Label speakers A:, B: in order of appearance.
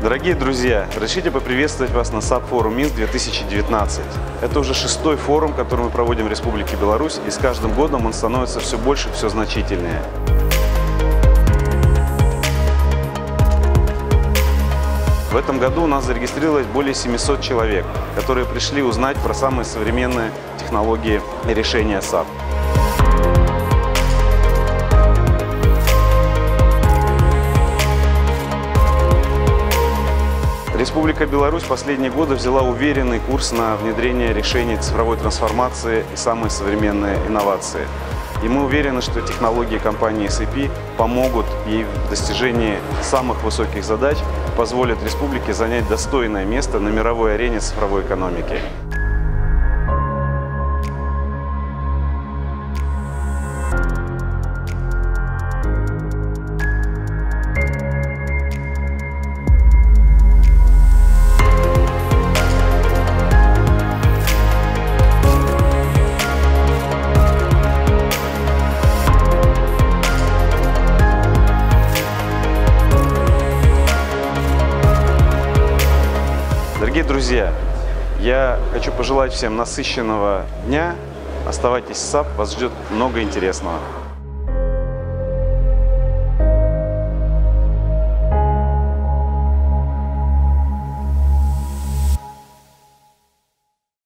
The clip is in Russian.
A: Дорогие друзья, разрешите поприветствовать вас на SAP форум Минск 2019. Это уже шестой форум, который мы проводим в Республике Беларусь, и с каждым годом он становится все больше, все значительнее. В этом году у нас зарегистрировалось более 700 человек, которые пришли узнать про самые современные технологии решения SAP. Республика Беларусь последние годы взяла уверенный курс на внедрение решений цифровой трансформации и самые современные инновации. И мы уверены, что технологии компании SAP помогут ей в достижении самых высоких задач, позволят республике занять достойное место на мировой арене цифровой экономики. Дорогие друзья, я хочу пожелать всем насыщенного дня. Оставайтесь в SAP, вас ждет много интересного.